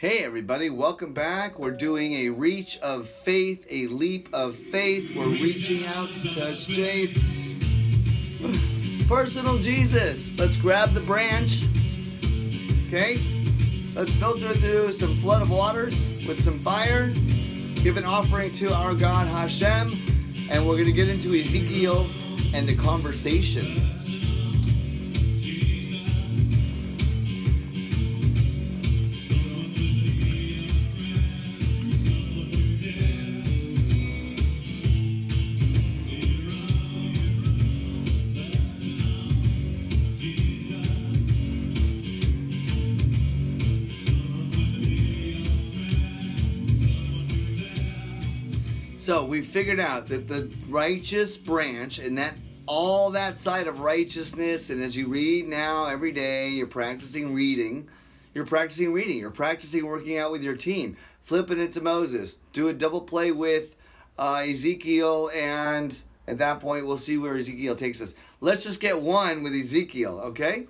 Hey everybody, welcome back. We're doing a reach of faith, a leap of faith. We're reaching out to touch faith. Personal Jesus. Let's grab the branch. Okay? Let's filter through some flood of waters with some fire. Give an offering to our God Hashem. And we're going to get into Ezekiel and the conversation. So we figured out that the righteous branch and that all that side of righteousness, and as you read now every day, you're practicing reading. You're practicing reading. You're practicing working out with your team. Flipping it to Moses. Do a double play with uh, Ezekiel, and at that point, we'll see where Ezekiel takes us. Let's just get one with Ezekiel, okay?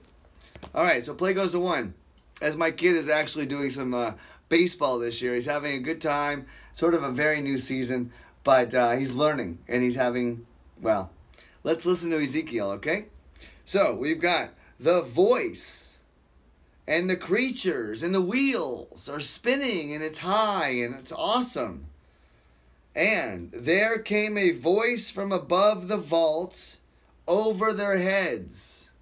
All right, so play goes to one. As my kid is actually doing some uh, baseball this year, he's having a good time. Sort of a very new season but uh, he's learning and he's having, well, let's listen to Ezekiel, okay? So we've got the voice and the creatures and the wheels are spinning and it's high and it's awesome. And there came a voice from above the vaults over their heads,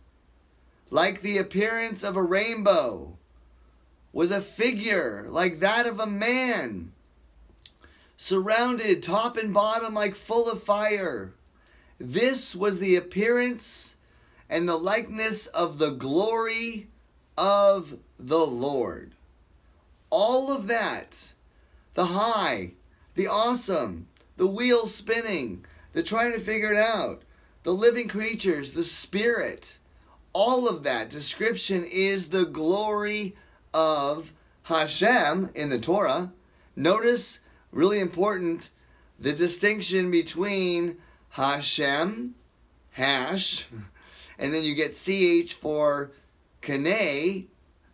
like the appearance of a rainbow, was a figure like that of a man surrounded top and bottom like full of fire. This was the appearance and the likeness of the glory of the Lord. All of that, the high, the awesome, the wheels spinning, the trying to figure it out, the living creatures, the spirit, all of that description is the glory of Hashem in the Torah. Notice really important the distinction between Hashem, hash, and then you get CH for Kane.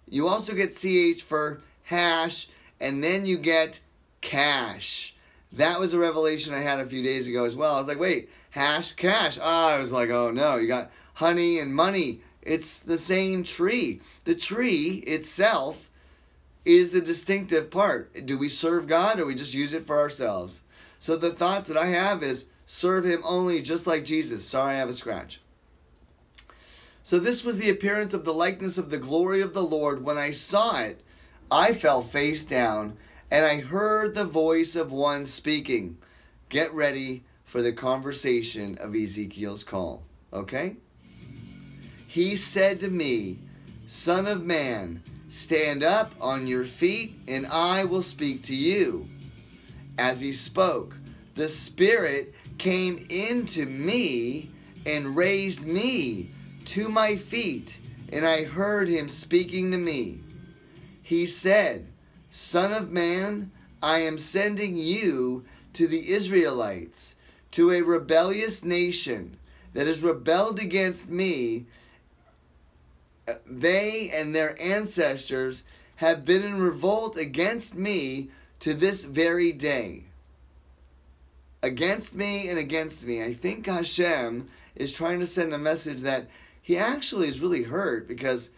You also get CH for hash, and then you get cash. That was a revelation I had a few days ago as well. I was like, wait, hash, cash. Ah, I was like, oh no, you got honey and money. It's the same tree. The tree itself is the distinctive part. Do we serve God or we just use it for ourselves? So the thoughts that I have is serve him only just like Jesus. Sorry, I have a scratch. So this was the appearance of the likeness of the glory of the Lord. When I saw it, I fell face down and I heard the voice of one speaking. Get ready for the conversation of Ezekiel's call. Okay? He said to me, Son of man, Stand up on your feet, and I will speak to you. As he spoke, the Spirit came into me and raised me to my feet, and I heard him speaking to me. He said, Son of man, I am sending you to the Israelites, to a rebellious nation that has rebelled against me they and their ancestors have been in revolt against me to this very day. Against me and against me. I think Hashem is trying to send a message that he actually is really hurt because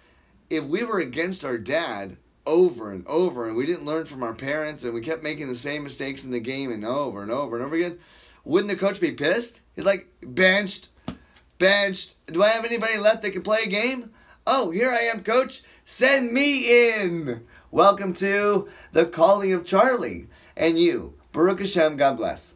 if we were against our dad over and over and we didn't learn from our parents and we kept making the same mistakes in the game and over and over and over again, wouldn't the coach be pissed? He's like, benched, benched. Do I have anybody left that can play a game? Oh, here I am, coach. Send me in. Welcome to the calling of Charlie. And you, Baruch Hashem, God bless.